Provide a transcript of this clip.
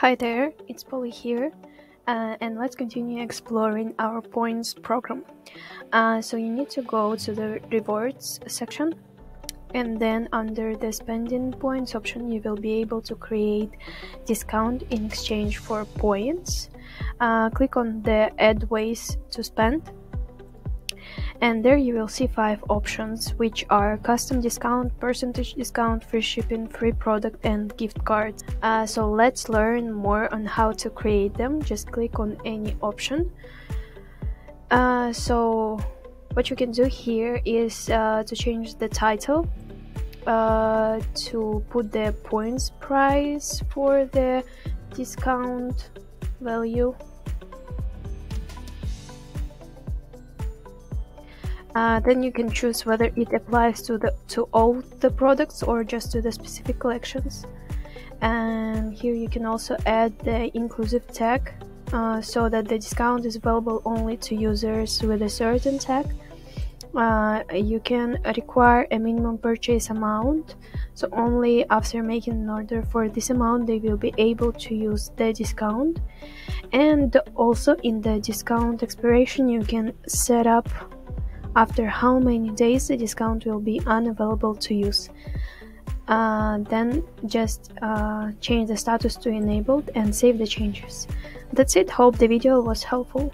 Hi there, it's Polly here, uh, and let's continue exploring our points program. Uh, so you need to go to the rewards section, and then under the spending points option, you will be able to create discount in exchange for points. Uh, click on the add ways to spend and there you will see five options which are custom discount percentage discount free shipping free product and gift cards. Uh, so let's learn more on how to create them. Just click on any option. Uh, so what you can do here is uh, to change the title uh, to put the points price for the discount value Uh, then you can choose whether it applies to the to all the products or just to the specific collections. And here you can also add the inclusive tag uh, so that the discount is available only to users with a certain tag. Uh, you can require a minimum purchase amount so only after making an order for this amount they will be able to use the discount. And also in the discount expiration you can set up after how many days the discount will be unavailable to use. Uh, then just uh, change the status to enabled and save the changes. That's it, hope the video was helpful.